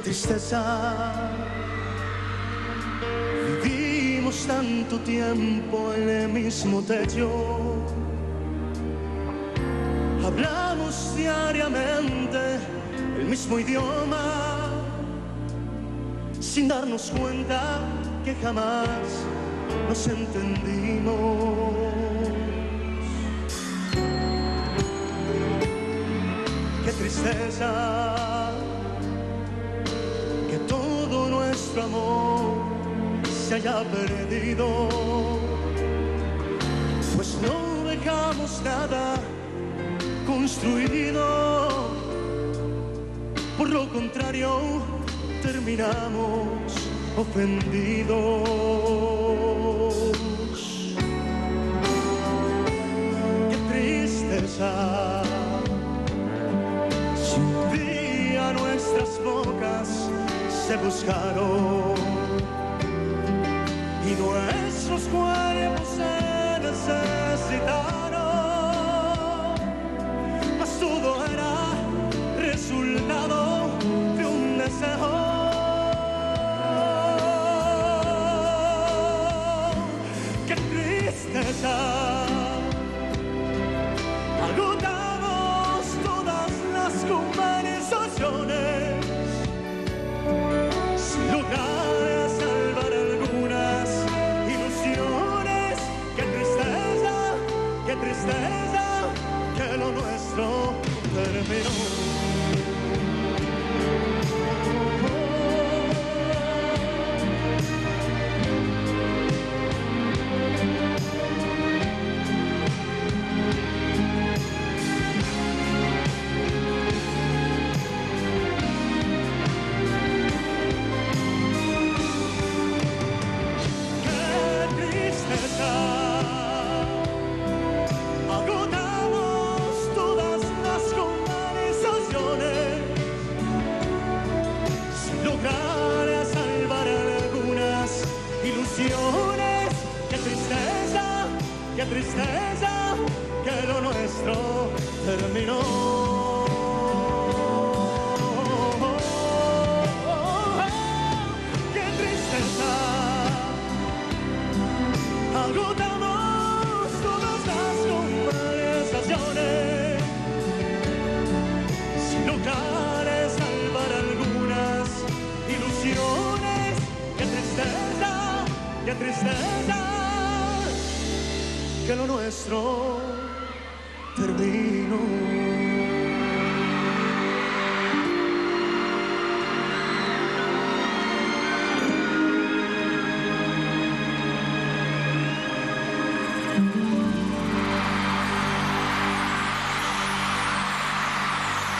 tristeza. Vivimos tanto tiempo en el mismo techo. Hablamos diariamente el mismo idioma, sin darnos cuenta que jamás nos entendimos. Qué tristeza nuestro amor se haya perdido, pues no dejamos nada construido. Por lo contrario, terminamos ofendidos. Qué tristeza. Se buscaron y nuestros cuerpos se necesitaron, mas todo era resultado de un deseo. Qué tristeza. Terminó. Tristeza que lo nuestro terminó. Qué tristeza. Agotamos todas que lo nuestro terminó.